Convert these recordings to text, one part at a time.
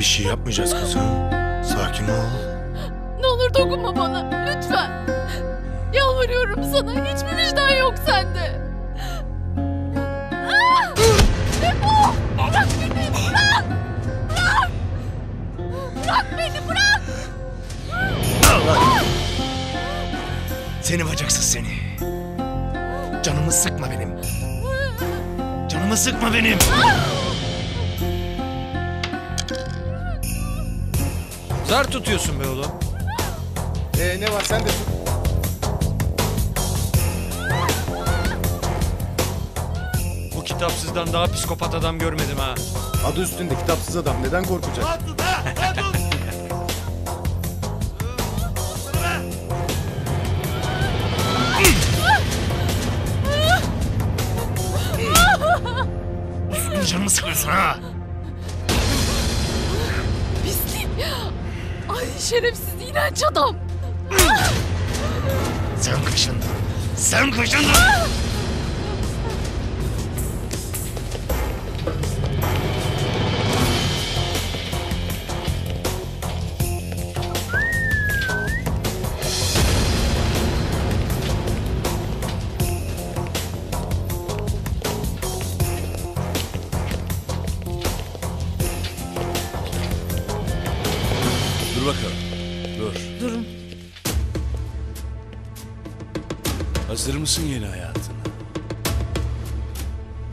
Bir şey yapmayacağız kızım. Sakin ol. Ne olur dokunma bana. Lütfen. Yalvarıyorum sana. Hiçbir vicdan yok sende. Ah! Defol! Bırak beni. Bırak. Bırak. Bırak beni. Bırak. Allah! Seni bacaksız seni. Canımı sıkma benim. Canımı sıkma benim. Zar tutuyorsun be oğlum. Ee, ne var sen de tut. Bu kitapsızdan daha psikopat adam görmedim ha. Adı üstünde kitapsız adam neden korkacak? Canımı sıkıyorsun ha. Şerefsiz iğrenç adam. Sen kaşındın. Sen kaşındın. Hazır mısın yeni hayatına?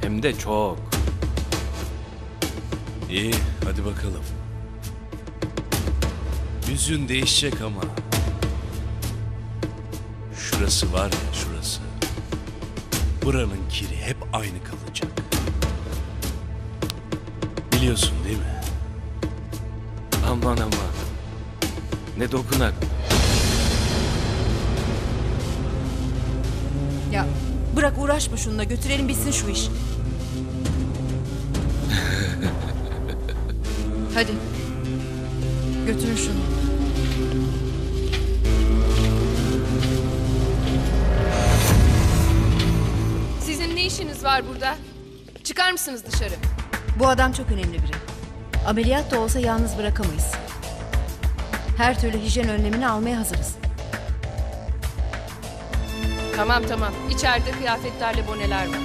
Hem de çok. İyi, hadi bakalım. Yüzün değişecek ama. Şurası var ya şurası. Buranın kiri hep aynı kalacak. Biliyorsun değil mi? Aman aman. Ne dokunak. Uğraşma şununla götürelim bitsin şu iş. Hadi. Götürün şunu. Sizin ne işiniz var burada? Çıkar mısınız dışarı? Bu adam çok önemli biri. Ameliyat da olsa yalnız bırakamayız. Her türlü hijyen önlemini almaya hazırız. Tamam tamam. İçeride kıyafetlerle boneler var.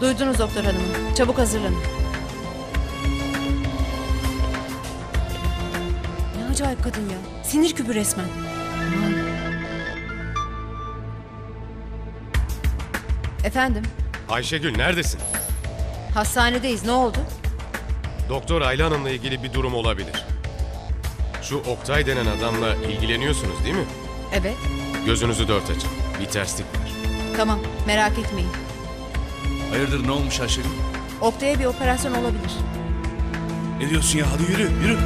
Duydunuz doktor hanımım. Çabuk hazırlanın. Ne acayip kadın ya. Sinir küpü resmen. Aman. Efendim, Ayşegül neredesin? hastanedeyiz. Ne oldu? Doktor Ayla Hanım'la ilgili bir durum olabilir. Şu Oktay denen adamla ilgileniyorsunuz değil mi? Evet. Gözünüzü dört açın. Bir terslik var. Tamam, merak etmeyin. Hayırdır ne olmuş Ayşegül? Oktay'a bir operasyon olabilir. Ne diyorsun ya? Hadi yürü, yürü.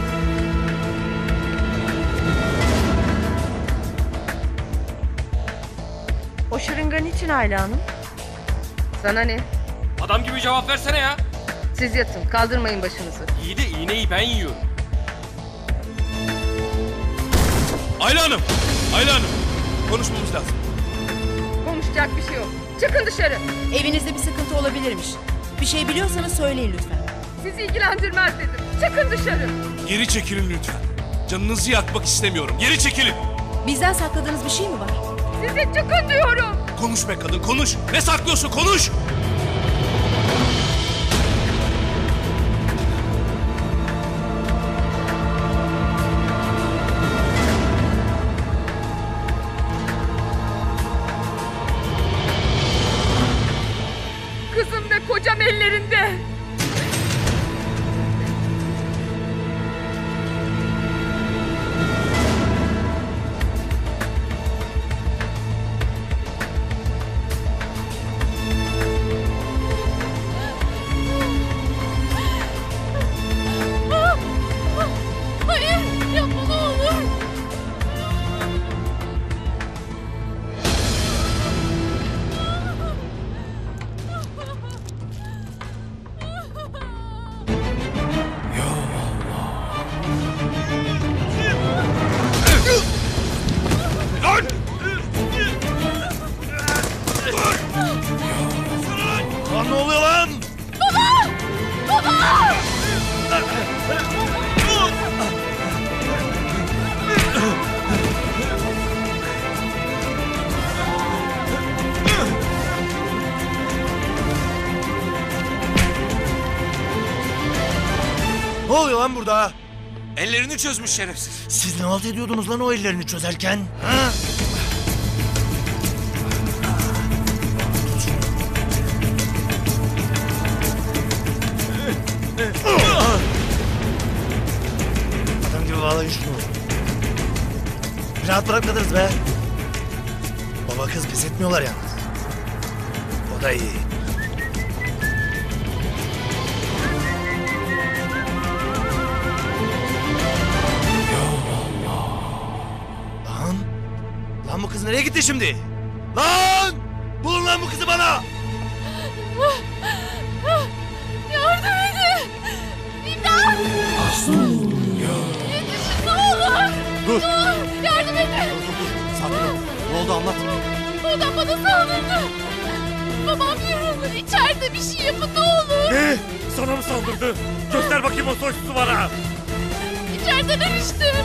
O şırınga niçin Ayla Hanım? Sana ne? Adam gibi cevap versene ya. Siz yatın. Kaldırmayın başınızı. İyi de iğneyi ben yiyorum. Ayla Hanım! Ayla Hanım! Konuşmamız lazım. Konuşacak bir şey yok. Çıkın dışarı. Evinizde bir sıkıntı olabilirmiş. Bir şey biliyorsanız söyleyin lütfen. Sizi ilgilendirmez dedim. Çıkın dışarı. Geri çekilin lütfen. Canınızı yakmak istemiyorum. Geri çekilin. Bizden sakladığınız bir şey mi var? Size çıkın diyorum. Konuş be kadın konuş. Ne saklıyorsun konuş. Şerefsiz. Siz ne halt ediyordunuz lan o ellerini çözerken? Ha? Adam gibi bağlayın şunu. Rahat bırakmadınız be. Baba kız pes etmiyorlar yalnız. O da iyi. Lan bu kız nereye gitti şimdi? Lan! Bulun lan bu kızı bana! Yardım edin. İmdat. Yetişin ne olur. Dur. Olur yardım edin. Sakin ol. Ne oldu anlat. Adam bana saldırdı. Babam yaralı. İçeride bir şey yapın ne olur. Ne? Sana mı saldırdı? Göster bakayım o soysuzu bana. İçerideler işte.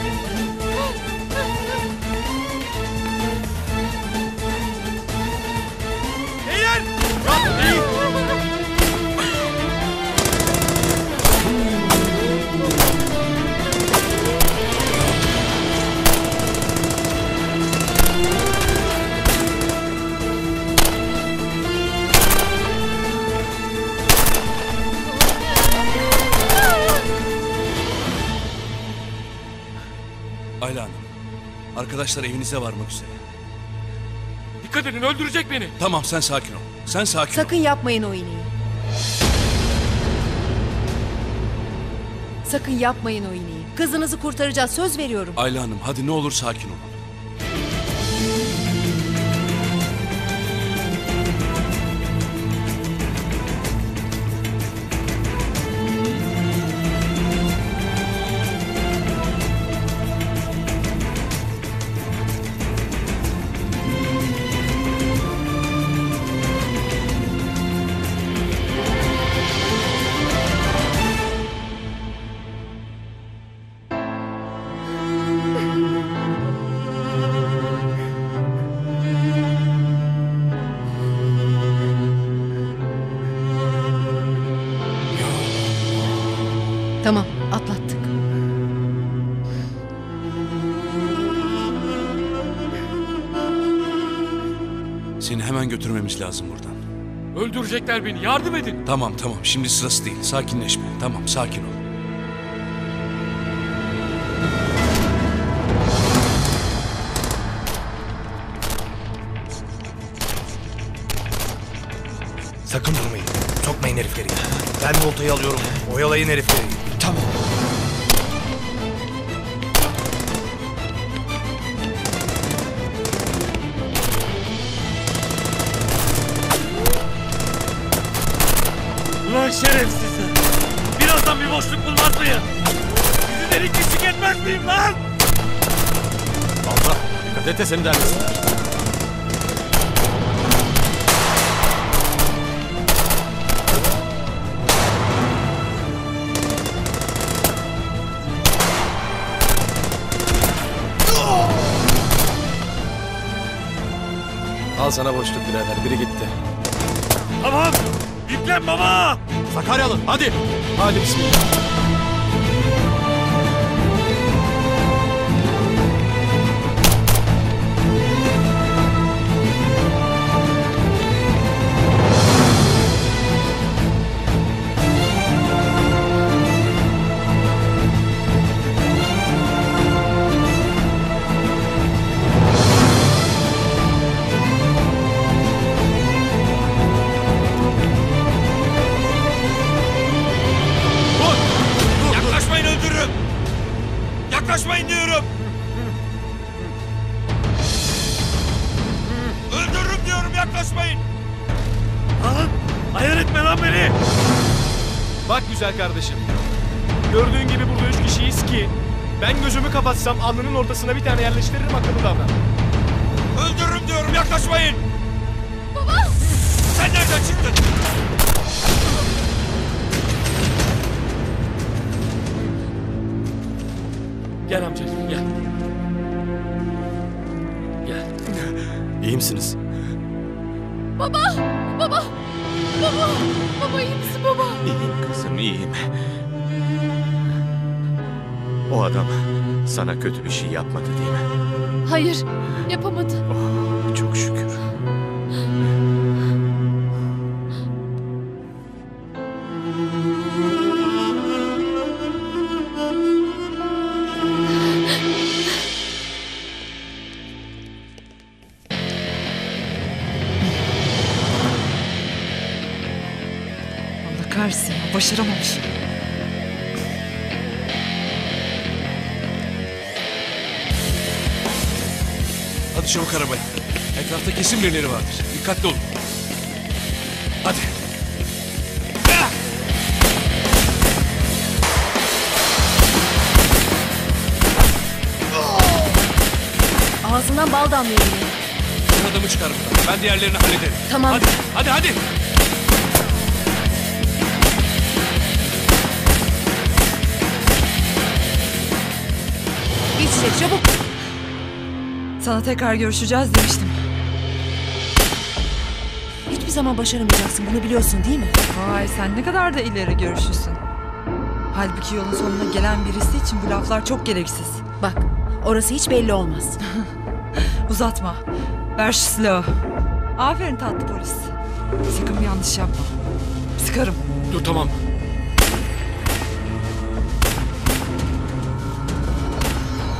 Ayla Hanım. Arkadaşlar evinize varmak üzere. Dikkat edin öldürecek beni. Tamam sen sakin ol. Sen sakin ol. Sakın yapmayın o iğneyi. Sakın yapmayın o iğneyi. Kızınızı kurtaracağız söz veriyorum. Ayla Hanım hadi ne olur sakin olun. Hemen götürmemiz lazım buradan. Öldürecekler beni. Yardım edin. Tamam tamam şimdi sırası değil. Sakinleşme. Tamam sakin ol. Sakın durmayın. Sokmayın herifleri. Ben voltayı alıyorum. Oyalayın herifleri. Boşluk bulmaz mıyım? Sizi delik kişi etmez miyim lan? Allah. Dikkat et de seni dermesin. Al sana boşluk birader. Biri gitti. Tamam. Yüklen baba. Sakaryalı hadi. Hadi bismillah. Ortasına bir tane yerleştiririm akıllı davran. Öldürürüm diyorum yaklaşmayın. Baba. Sen nereden çıktın? Gel amcacığım gel. Gel. İyi misiniz? Baba. Baba. Baba. Baba iyi misin baba? İyiyim kızım iyiyim. O adam sana kötü bir şey yapmadı değil mi? Hayır, yapamadı. Çok şükür. Dikkatli olun. Hadi. Ağzından bal damlıyor yine. Sen adamı çıkar buradan. Ben diğerlerini hallederim. Tamam. Hadi, hadi, hadi. İçe çabuk. Sana tekrar görüşeceğiz demiştim. Hiçbir zaman başaramayacaksın bunu biliyorsun değil mi? Vay sen ne kadar da ileri görüşlüsün. Halbuki yolun sonuna gelen birisi için bu laflar çok gereksiz. Bak orası hiç belli olmaz. Uzatma. Ver şu silahı. Aferin tatlı polis. Sakın bir yanlış yapma. Sıkarım. Dur tamam.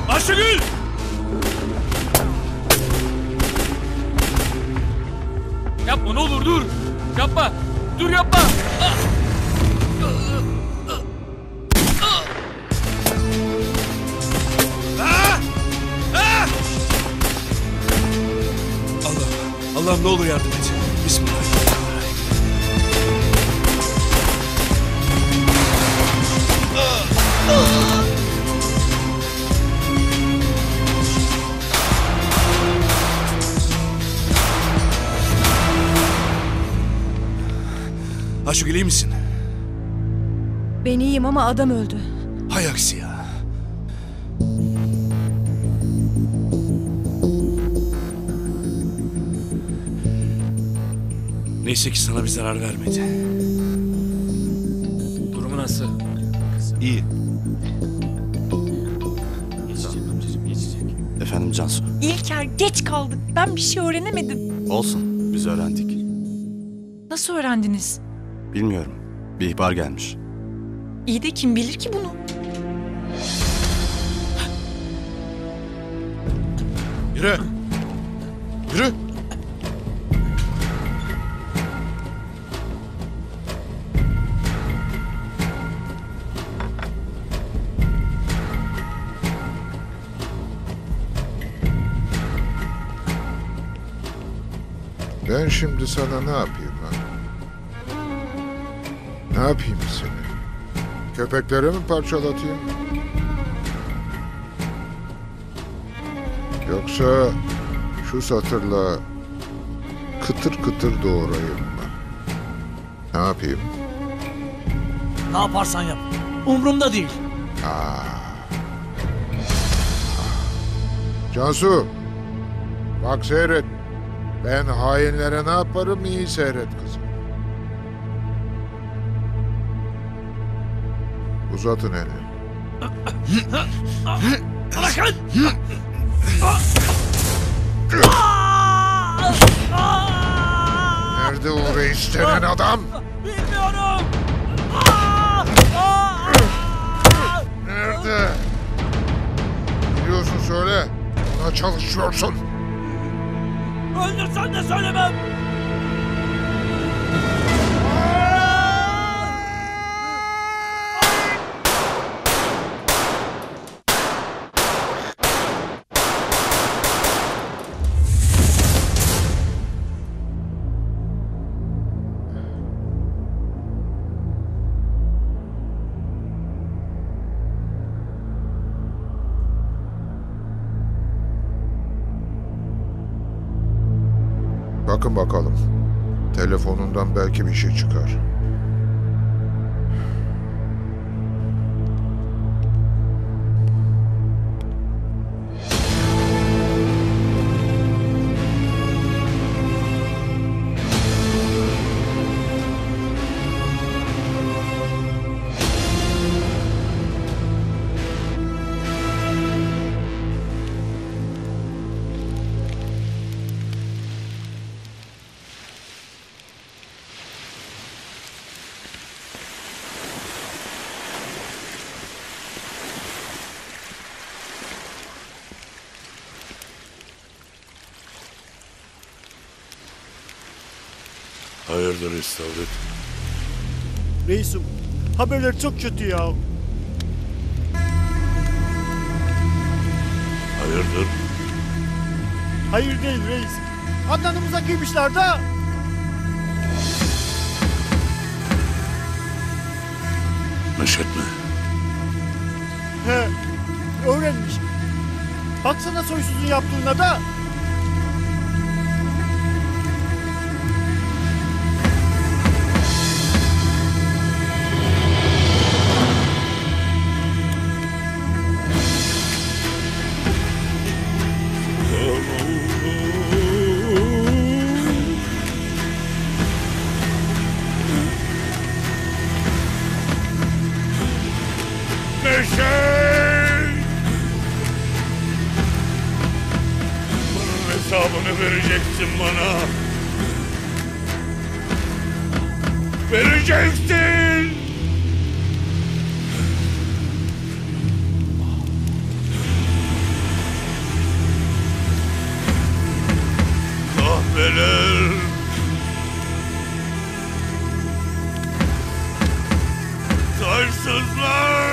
Ayşegül! Yapma ne olur dur. Yapma. Dur yapma. Ah! Allah, Allah'ım ne olur yardım et. Ayşegül iyi misin? Ben iyiyim ama adam öldü. Hay aksi ya. Neyse ki sana bir zarar vermedi. Durumu nasıl? İyi. Efendim Cansu. İlker geç kaldık. Ben bir şey öğrenemedim. Olsun biz öğrendik. Nasıl öğrendiniz? Bilmiyorum. Bir ihbar gelmiş. İyi de kim bilir ki bunu? Yürü. Yürü. Ben şimdi sana ne yapayım? Ne yapayım seni? Köpeklere mi parçalatayım? Yoksa şu satırla kıtır kıtır doğrayayım mı? Ne yapayım? Ne yaparsan yap. Umrumda değil. Aa. Cansu, bak seyret. Ben hainlere ne yaparım iyi seyret kızım. Uzatın elini. Bırakın! Nerede o reis denen adam? Bilmiyorum. Nerede? Biliyorsun söyle. Ona çalışıyorsun. Öldürsen de söylemem. Şey çıkar. Hayırdır İstavrit? Reisim haberler çok kötü ya. Hayırdır? Hayır değil reis. Adnan'ımıza kıymışlar da. Neşet mi? He öğrenmiş. Baksana soysuzun yaptığına da. Christmas.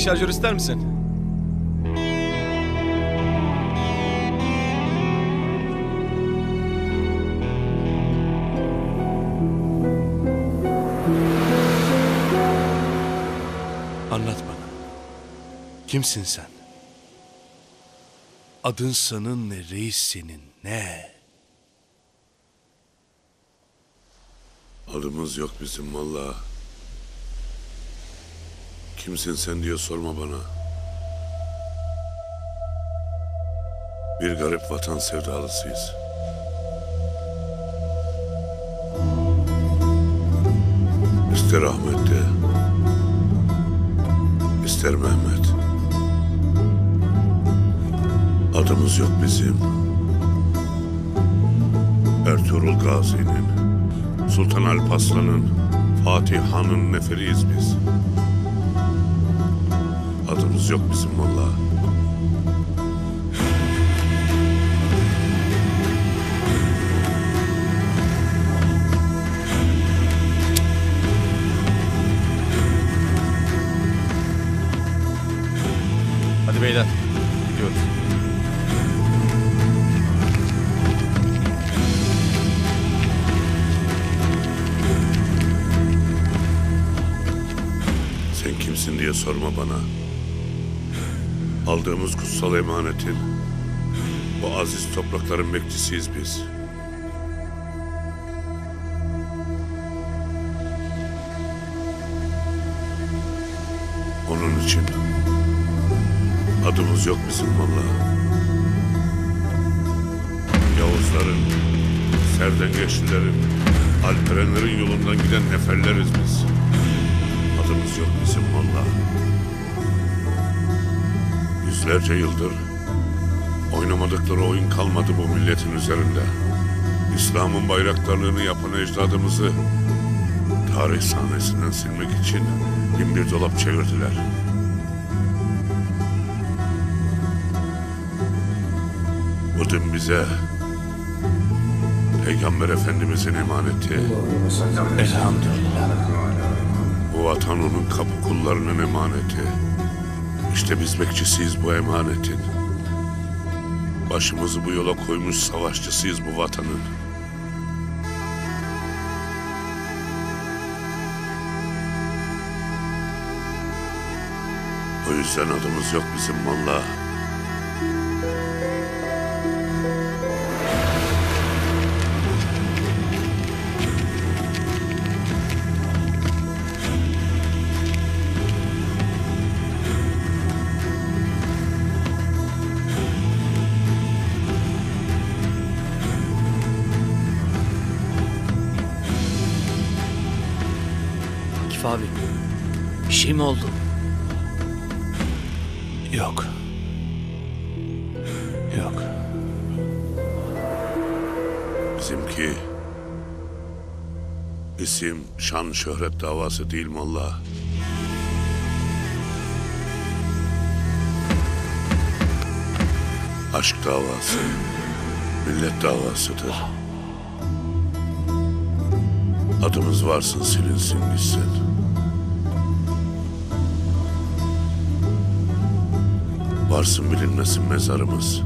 Yedek şarjör ister misin? Anlat bana. Kimsin sen? Adın sanın ne, reis senin ne? Adımız yok bizim valla. Kimsin sen diye sorma bana. Bir garip vatan sevdalısıyız. İster Ahmet de, ister Mehmet. Adımız yok bizim. Ertuğrul Gazi'nin, Sultan Alparslan'ın, Fatih Han'ın neferiyiz biz tahtımız yok bizim vallahi. Hadi beyler gidiyoruz. Sen kimsin diye sorma bana. Aldığımız kutsal emanetin bu aziz toprakların bekçisiyiz biz. Onun için adımız yok bizim vallahi. Yavuzların, Serdengeçlilerin, Alperenlerin yolundan giden neferleriz biz. Adımız yok bizim valla. Yüzlerce yıldır oynamadıkları oyun kalmadı bu milletin üzerinde. İslam'ın bayraktarlığını yapan ecdadımızı tarih sahnesinden silmek için bin bir dolap çevirdiler. Bu din bize Peygamber Efendimizin emaneti. Elhamdülillah. Bu vatan onun kapı kullarının emaneti. İşte biz bekçisiyiz bu emanetin. Başımızı bu yola koymuş savaşçısıyız bu vatanın. O yüzden adımız yok bizim valla. Oldu? Yok. Yok. Bizimki isim, şan, şöhret davası değil molla. Aşk davası, millet davasıdır. Adımız varsın silinsin gitsin. Varsın bilinmesin mezarımız.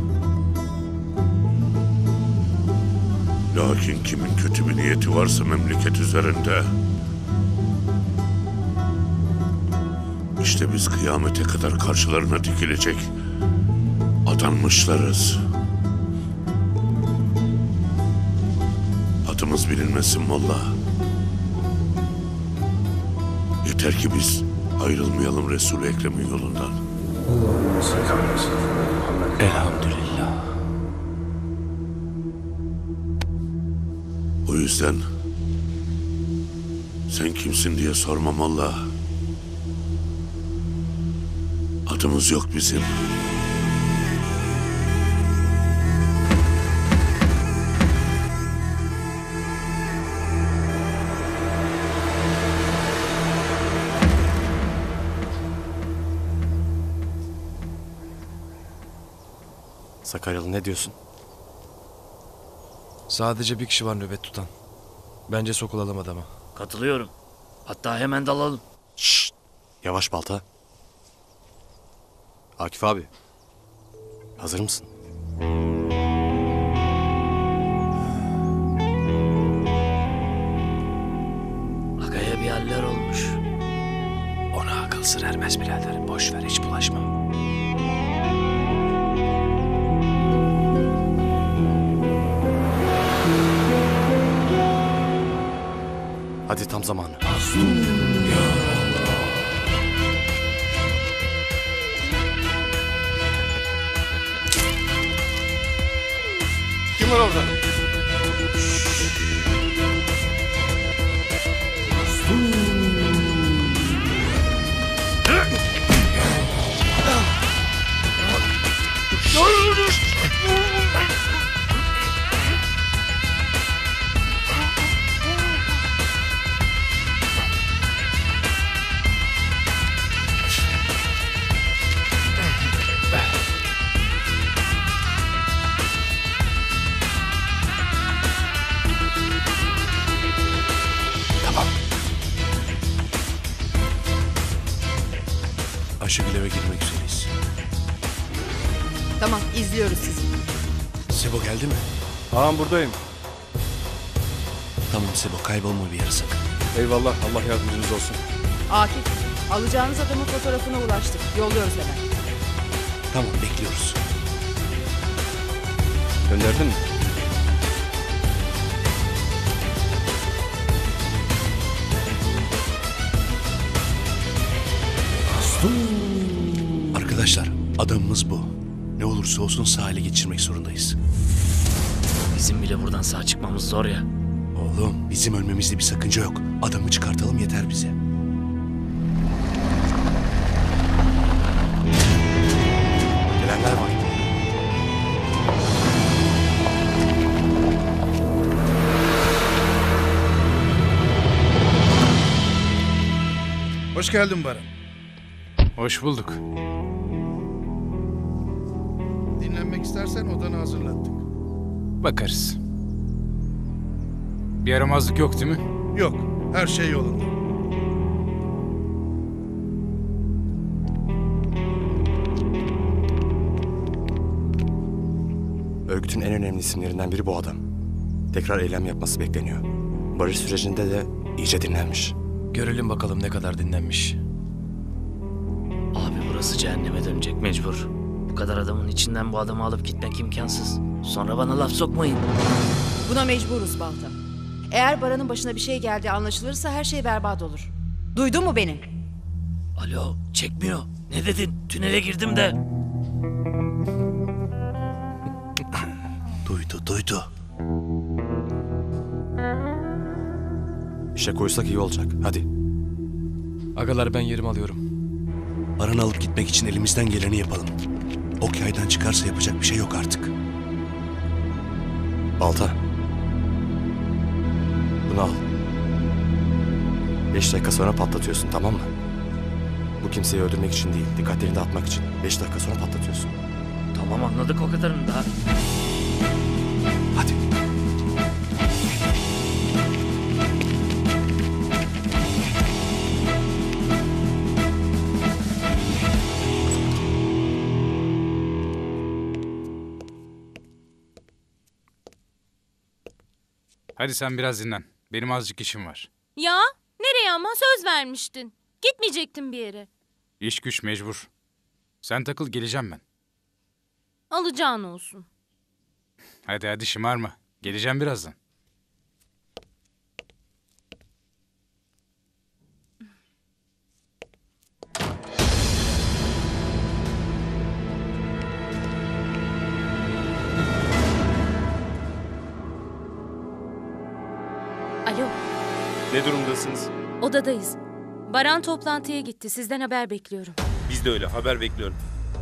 Lakin kimin kötü bir niyeti varsa memleket üzerinde... ...işte biz kıyamete kadar karşılarına dikilecek adanmışlarız. Adımız bilinmesin molla. Yeter ki biz ayrılmayalım Resul-i Ekrem'in yolundan. Elhamdülillah. O yüzden sen kimsin diye sormam Allah. Adımız yok bizim. Sakaryalı ne diyorsun? Sadece bir kişi var nöbet tutan. Bence sokulalım adama. Katılıyorum. Hatta hemen dalalım. Yavaş balta. Akif abi. Hazır mısın? Agaya bir haller olmuş. Ona akıl sır ermez birader. Boş ver hiç bulaşma. Hadi tam zamanı. Kim izliyoruz sizi. Sebo geldi mi? Ağam buradayım. Tamam Sebo kaybolma bir yere sakın. Eyvallah Allah yardımcınız olsun. Akif Alacağınız adamın fotoğrafına ulaştık. Yolluyoruz hemen. Tamam bekliyoruz. Gönderdin mi? Arkadaşlar adamımız bu. Olursa olsun sahile geçirmek zorundayız. Bizim bile buradan sağ çıkmamız zor ya. Oğlum bizim ölmemizde bir sakınca yok. Adamı çıkartalım yeter bize. Gelenler var. Hoş geldin Baran. Hoş bulduk. İstersen odanı hazırlattık. Bakarız. Bir yaramazlık yok değil mi? Yok, her şey yolunda. Örgütün en önemli isimlerinden biri bu adam. Tekrar eylem yapması bekleniyor. Barış sürecinde de iyice dinlenmiş. Görelim bakalım ne kadar dinlenmiş. Abi burası cehenneme dönecek mecbur. Bu kadar adamın içinden bu adamı alıp gitmek imkansız. Sonra bana laf sokmayın. Buna mecburuz Balta. Eğer Baran'ın başına bir şey geldi anlaşılırsa her şey berbat olur. Duydun mu beni? Alo çekmiyor. Ne dedin? Tünele girdim de. Duydu duydu. İşe koysak iyi olacak. Hadi. Agalar ben yerimi alıyorum. Aranı alıp gitmek için elimizden geleni yapalım. Ok yaydan çıkarsa yapacak bir şey yok artık. Balta. Bunu al. Beş dakika sonra patlatıyorsun tamam mı? Bu kimseyi öldürmek için değil, dikkatlerini dağıtmak için. Beş dakika sonra patlatıyorsun. Tamam anladık o kadarını daha. Hadi sen biraz dinlen. Benim azıcık işim var. Ya nereye ama söz vermiştin. Gitmeyecektin bir yere. İş güç mecbur. Sen takıl geleceğim ben. Alacağın olsun. Hadi hadi şımarma. Geleceğim birazdan. Ne durumdasınız? odadayız. Baran toplantıya gitti. Sizden haber bekliyorum. Biz de öyle. Haber bekliyorum.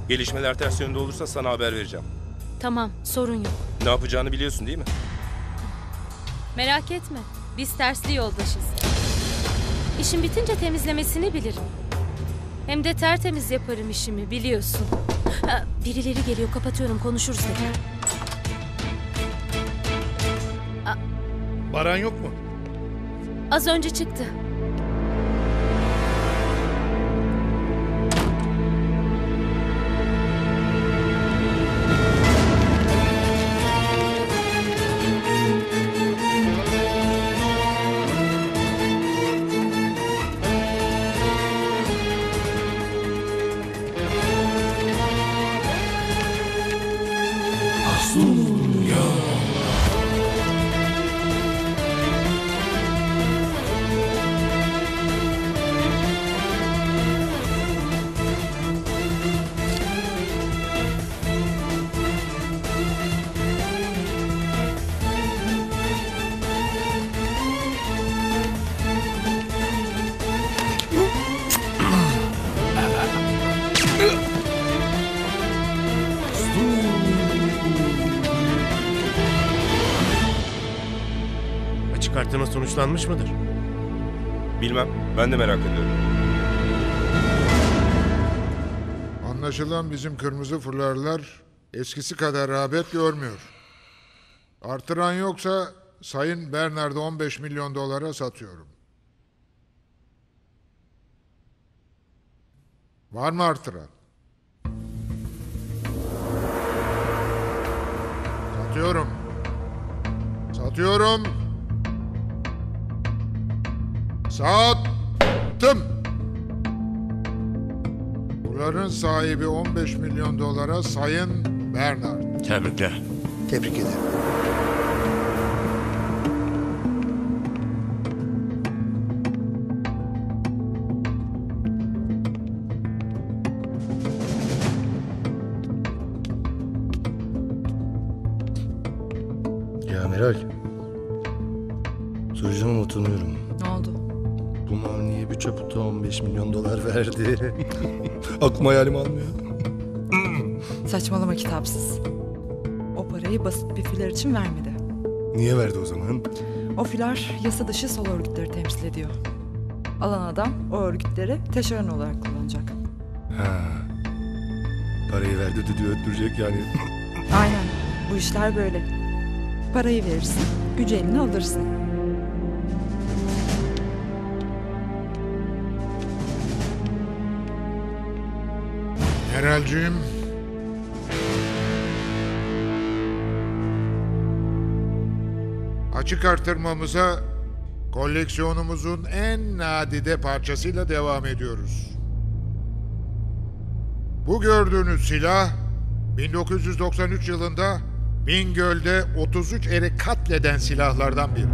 Gelişmeler ters yönde olursa sana haber vereceğim. Tamam sorun yok. Ne yapacağını biliyorsun değil mi? Merak etme. Biz tersli yoldaşız. İşim bitince temizlemesini bilirim. Hem de tertemiz yaparım işimi biliyorsun. Ha, birileri geliyor kapatıyorum konuşuruz tekrar. Baran yok mu? Az önce çıktı. Açık artırma sonuçlanmış mıdır? Bilmem. Ben de merak ediyorum. Anlaşılan bizim kırmızı fularlar eskisi kadar rağbet görmüyor. Artıran yoksa Sayın Bernard'ı 15 milyon dolara satıyorum. Var mı artıran? Satıyorum. Satıyorum. Sattım. Bunların sahibi 15 milyon dolara Sayın Bernard. Tebrikler. Tebrik ederim. Ya Meral. Soracağım ama utanıyorum. Ne oldu? Bu mal niye bir çaputa 15 milyon dolar verdi? Aklım hayalim almıyor. Saçmalama kitapsız. O parayı basit bir filar için vermedi. Niye verdi o zaman? O filar yasa dışı sol örgütleri temsil ediyor. Alan adam o örgütleri teşeron olarak kullanacak. Ha. Parayı verdi düdüğü öttürecek yani. Aynen. Bu işler böyle. Parayı verirsin, gücü eline alırsın. Meralciğim. Açık artırmamıza koleksiyonumuzun en nadide parçasıyla devam ediyoruz. Bu gördüğünüz silah 1993 yılında Bingöl'de 33 eri katleden silahlardan biri.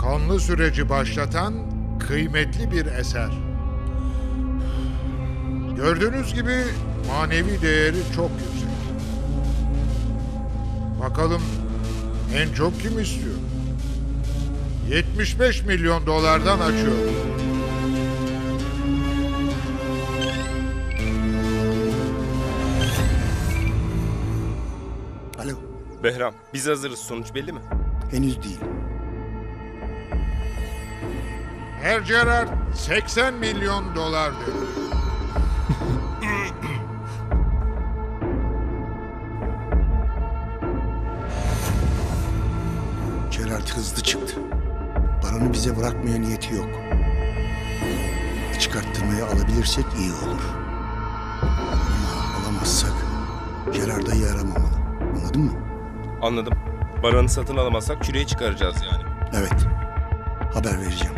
Kanlı süreci başlatan kıymetli bir eser. Gördüğünüz gibi manevi değeri çok yüksek. Bakalım en çok kim istiyor? 75 milyon dolardan açıyor. Alo. Behram, biz hazırız. Sonuç belli mi? Henüz değil. Her Gerard 80 milyon dolar dedi. Hızlı çıktı. Baranı bize bırakmaya niyeti yok. Çıkarttırmayı alabilirsek iyi olur. Ama alamazsak Gerard'a yaramamalı. Anladın mı? Anladım. Baranı satın alamazsak çürüye çıkaracağız yani. Evet. Haber vereceğim.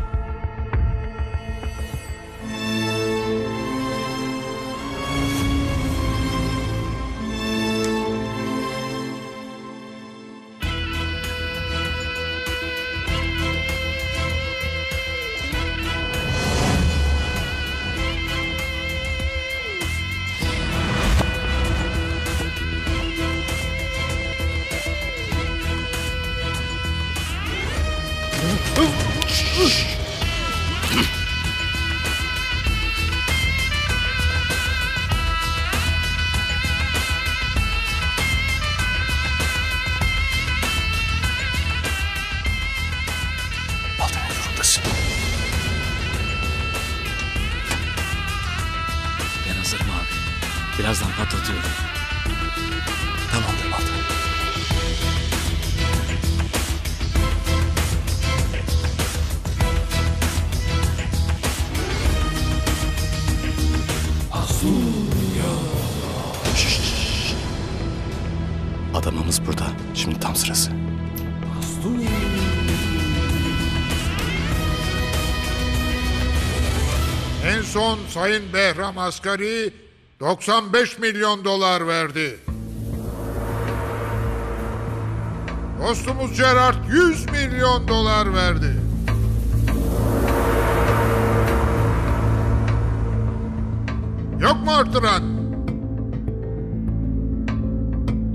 Sayın Behram Asgari 95 milyon dolar verdi. Dostumuz Gerard 100 milyon dolar verdi. Yok mu artıran?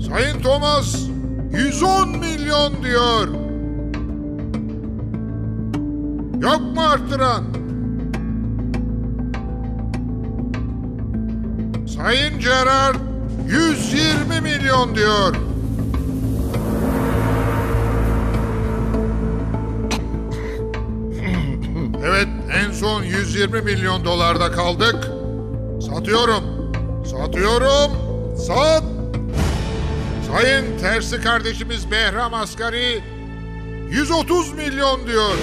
Sayın Thomas 110 milyon diyor. Yok mu artıran? Gerard 120 milyon diyor. Evet en son 120 milyon dolarda kaldık. Satıyorum. Satıyorum. Sat. Sayın tersi kardeşimiz Behram Asgari 130 milyon diyor.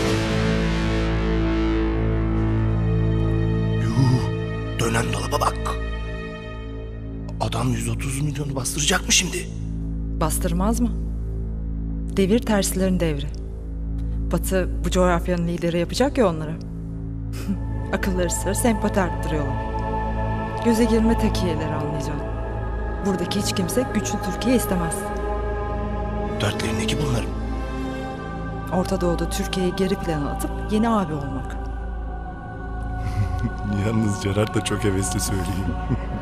Dönen dolaba bak. Adam 130 milyonu bastıracak mı şimdi? Bastırmaz mı? Devir terslerin devri. Batı bu coğrafyanın lideri yapacak ya onları. Akılları sıra sempati arttırıyorlar. Göze girme tekiyeleri anlayacağım. Buradaki hiç kimse güçlü Türkiye istemez. Dertlerindeki bunların. Orta Doğu'da Türkiye'yi geri plana atıp yeni abi olmak. Yalnız Gerard da çok hevesli söyleyeyim.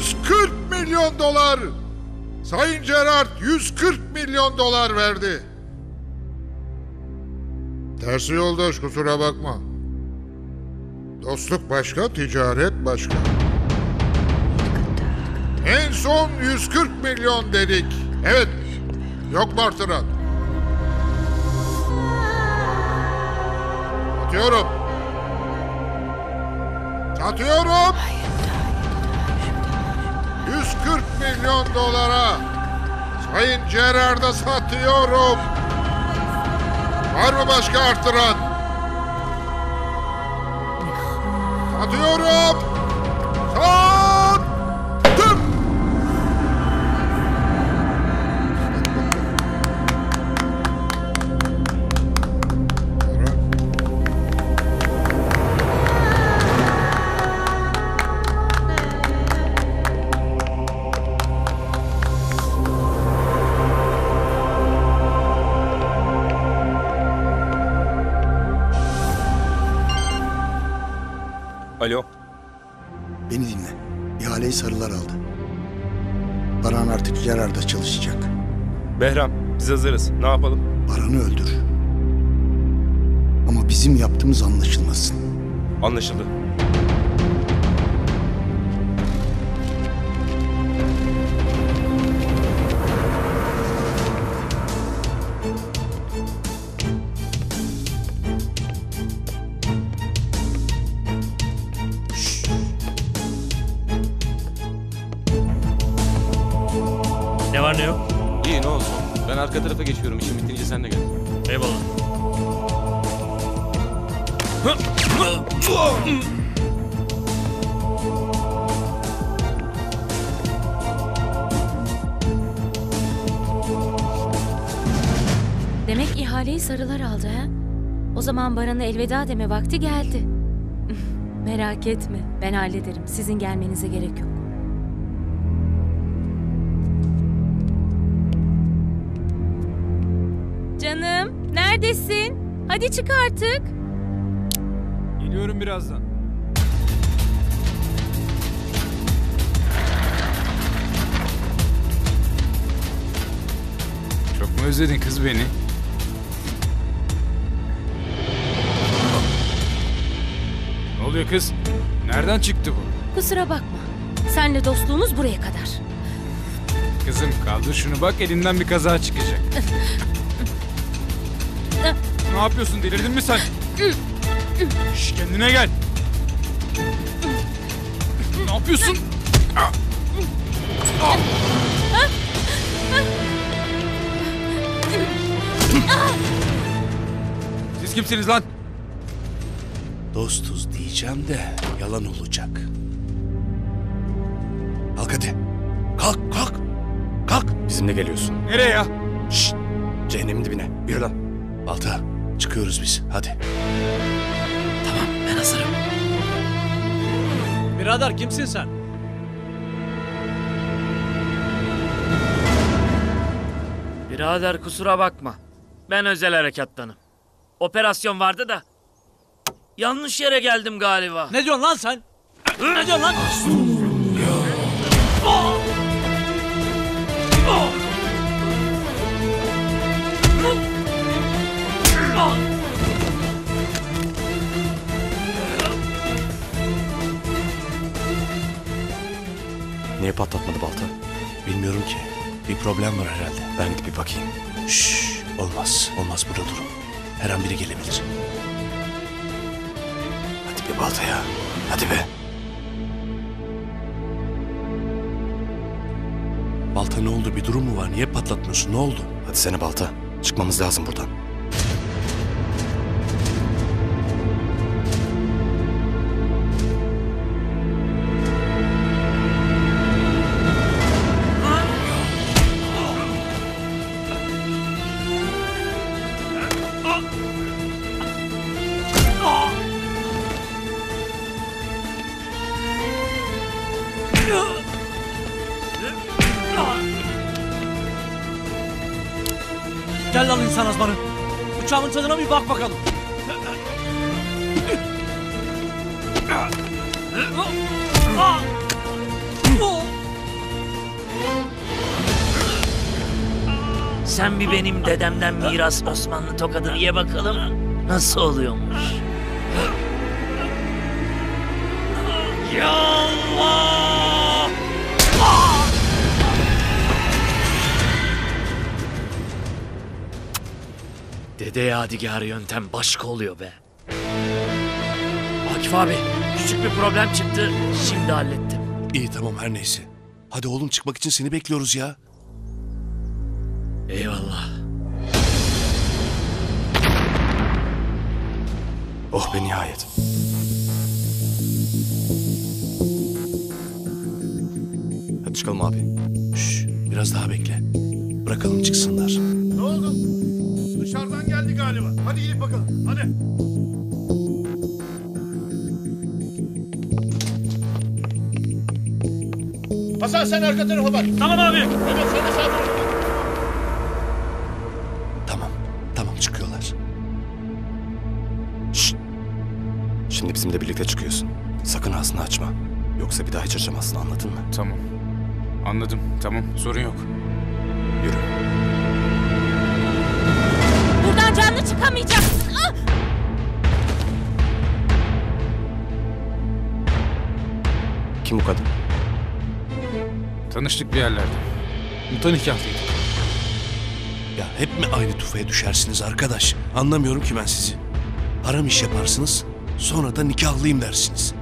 140 milyon dolar. Sayın Gerard 140 milyon dolar verdi. Tersi yoldaş kusura bakma. Dostluk başka, ticaret başka. En son 140 milyon dedik. Evet. Yok martıran. Atıyorum. Atıyorum. 40 milyon dolara Sayın Gerard'a satıyorum. Var mı başka artıran? Satıyorum. İhaleyi sarılar aldı. Baran artık Gerard'da çalışacak. Behram biz hazırız. Ne yapalım? Baran'ı öldür. Ama bizim yaptığımız anlaşılmasın. Anlaşıldı. İhaleyi sarılar aldı ha? O zaman Baran'a elveda deme vakti geldi. Merak etme, ben hallederim. Sizin gelmenize gerek yok. Canım, neredesin? Hadi çık artık. Geliyorum birazdan. Çok mu özledin kız beni? Oluyor kız? Nereden çıktı bu? Kusura bakma. Senle dostluğumuz buraya kadar. Kızım kaldır şunu bak elinden bir kaza çıkacak. ne yapıyorsun delirdin mi sen? Şş, kendine gel. Ne yapıyorsun? Ah! Ah! Siz kimsiniz lan? Dostuz diyeceğim de yalan olacak. Kalk hadi. Kalk kalk. Kalk. Bizimle geliyorsun. Nereye ya? Şşt. Cehennemin dibine. Yürü lan. Balta çıkıyoruz biz hadi. Tamam ben hazırım. Birader kimsin sen? Birader kusura bakma. Ben özel harekattanım. Operasyon vardı da. Yanlış yere geldim galiba. Ne diyorsun lan sen? ne diyorsun lan? Niye patlatmadı balta? Bilmiyorum ki. Bir problem var herhalde. Ben gidip bir bakayım. Şşş. Olmaz. Olmaz burada durun. Her an biri gelebilir. Hadi be balta ya. Hadi be. Balta ne oldu? Bir durum mu var? Niye patlatmıyorsun? Ne oldu? Hadi sene balta. Çıkmamız lazım buradan. Gel lan insan azmanı. Uçağımın tadına bir bak bakalım. Sen bir benim dedemden miras Osmanlı tokadı ye bakalım. Nasıl oluyormuş? Dede yadigarı yöntem başka oluyor be. Akif abi küçük bir problem çıktı. Şimdi hallettim. İyi tamam her neyse. Hadi oğlum çıkmak için seni bekliyoruz ya. Eyvallah. Oh be nihayet. Hadi çıkalım abi. Şş, biraz daha bekle. Bırakalım çıksınlar. Ne oldu? Dışarıdan geldi galiba. Hadi gidip bakalım. Hadi. Hasan sen arka tarafa bak. Tamam abi. Evet sen de sağ tarafa. Tamam, tamam çıkıyorlar. Şimdi bizimle birlikte çıkıyorsun. Sakın ağzını açma. Yoksa bir daha hiç açamazsın anladın mı? Tamam. Anladım. Tamam. Sorun yok. Yürü. Canlı çıkamayacaksın. Ah! Kim bu kadın? Tanıştık bir yerlerde. Muta nikahlıydık. Ya hep mi aynı tufaya düşersiniz arkadaş? Anlamıyorum ki ben sizi. Haram iş yaparsınız, sonra da nikahlıyım dersiniz.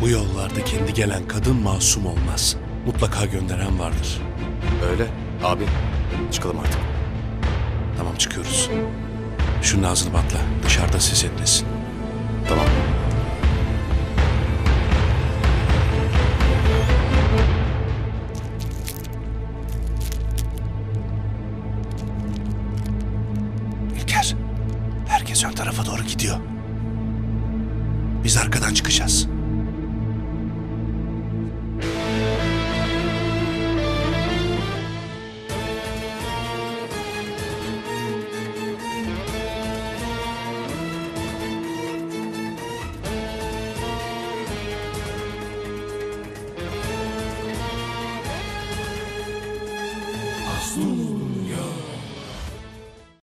Bu yollarda kendi gelen kadın masum olmaz. Mutlaka gönderen vardır. Öyle. Abi çıkalım artık. Tamam çıkıyoruz. Şunun ağzını batla. Dışarıda ses etmesin. Tamam. İlker, herkes ön tarafa doğru gidiyor. Biz arkadan çıkacağız.